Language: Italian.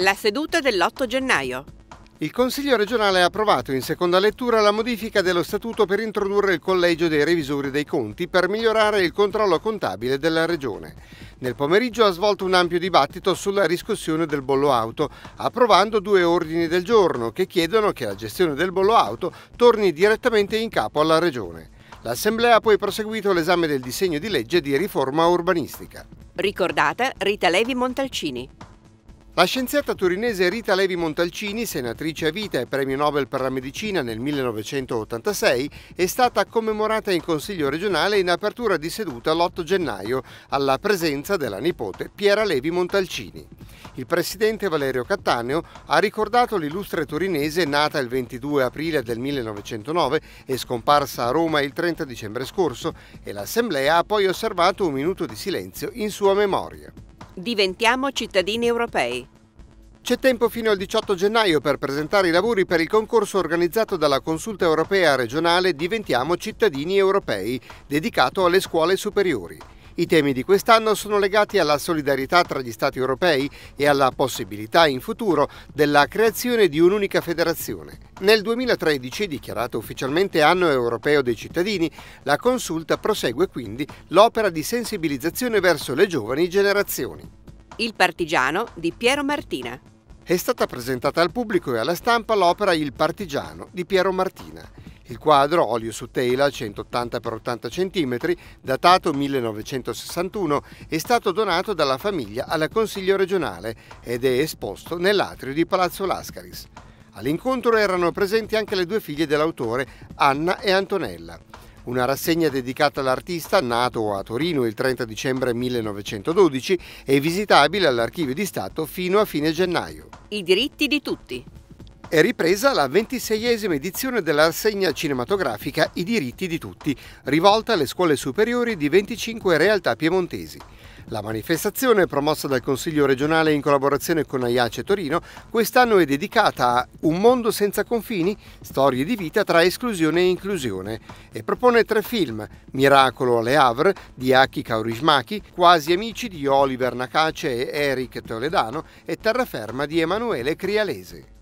La seduta dell'8 gennaio. Il Consiglio regionale ha approvato in seconda lettura la modifica dello statuto per introdurre il collegio dei revisori dei conti per migliorare il controllo contabile della regione. Nel pomeriggio ha svolto un ampio dibattito sulla riscossione del bollo auto, approvando due ordini del giorno che chiedono che la gestione del bollo auto torni direttamente in capo alla regione. L'Assemblea ha poi proseguito l'esame del disegno di legge di riforma urbanistica. Ricordata Rita Levi Montalcini. La scienziata torinese Rita Levi Montalcini, senatrice a vita e premio Nobel per la medicina nel 1986, è stata commemorata in Consiglio regionale in apertura di seduta l'8 gennaio, alla presenza della nipote Piera Levi Montalcini. Il presidente Valerio Cattaneo ha ricordato l'illustre torinese nata il 22 aprile del 1909 e scomparsa a Roma il 30 dicembre scorso e l'Assemblea ha poi osservato un minuto di silenzio in sua memoria. Diventiamo cittadini europei. C'è tempo fino al 18 gennaio per presentare i lavori per il concorso organizzato dalla Consulta europea regionale Diventiamo cittadini europei, dedicato alle scuole superiori. I temi di quest'anno sono legati alla solidarietà tra gli Stati europei e alla possibilità in futuro della creazione di un'unica federazione. Nel 2013, dichiarato ufficialmente anno europeo dei cittadini, la consulta prosegue quindi l'opera di sensibilizzazione verso le giovani generazioni. Il partigiano di Piero Martina. È stata presentata al pubblico e alla stampa l'opera Il partigiano di Piero Martina. Il quadro, olio su tela 180 x 80 cm, datato 1961, è stato donato dalla famiglia alla Consiglio regionale ed è esposto nell'atrio di Palazzo Lascaris. All'incontro erano presenti anche le due figlie dell'autore, Anna e Antonella. Una rassegna dedicata all'artista, nato a Torino il 30 dicembre 1912, è visitabile all'Archivio di Stato fino a fine gennaio. I diritti di tutti. È ripresa la ventiseiesima edizione della rassegna cinematografica I diritti di tutti, rivolta alle scuole superiori di 25 realtà piemontesi. La manifestazione, promossa dal Consiglio regionale in collaborazione con Aiace Torino, quest'anno è dedicata a Un mondo senza confini, storie di vita tra esclusione e inclusione, e propone tre film, Miracolo alle Havre di Aki Kaurismaki, Quasi amici di Oliver Nakace e Eric Toledano e Terraferma di Emanuele Crialese.